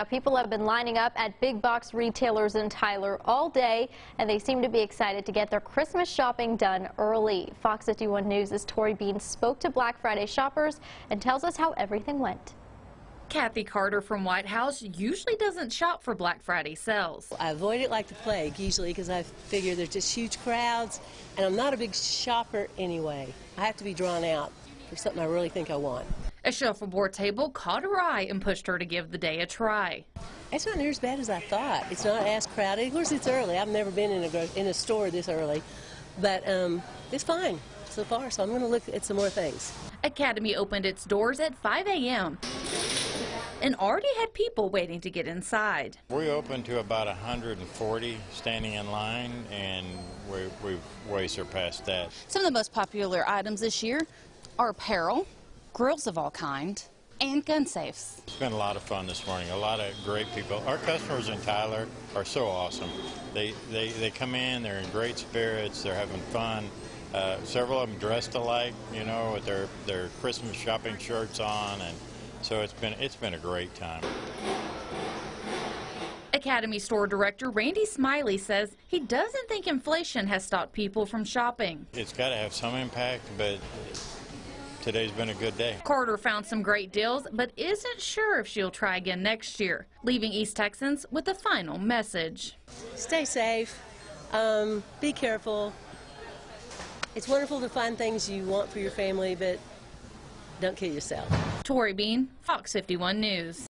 Now, People have been lining up at big box retailers in Tyler all day, and they seem to be excited to get their Christmas shopping done early. Fox 51 News' Tori Bean spoke to Black Friday shoppers and tells us how everything went. Kathy Carter from White House usually doesn't shop for Black Friday sales. I avoid it like the plague usually because I figure there's just huge crowds and I'm not a big shopper anyway. I have to be drawn out for something I really think I want. A shuffleboard table caught her eye and pushed her to give the day a try. It's not near as bad as I thought. It's not as crowded. Of course, it's early. I've never been in a in a store this early, but um, it's fine so far. So I'm going to look at some more things. Academy opened its doors at 5 a.m. and already had people waiting to get inside. We opened to about 140 standing in line, and we, we've way surpassed that. Some of the most popular items this year are apparel, grills of all kind, and gun safes. It's been a lot of fun this morning. A lot of great people. Our customers in Tyler are so awesome. They they, they come in, they're in great spirits, they're having fun. Uh, several of them dressed alike, you know, with their, their Christmas shopping shirts on, and so it's been it's been a great time. Academy store director Randy Smiley says he doesn't think inflation has stopped people from shopping. It's got to have some impact, but today's been a good day. Carter found some great deals, but isn't sure if she'll try again next year, leaving East Texans with a final message. Stay safe. Um, be careful. It's wonderful to find things you want for your family, but don't kill yourself. Tori Bean, Fox 51 News.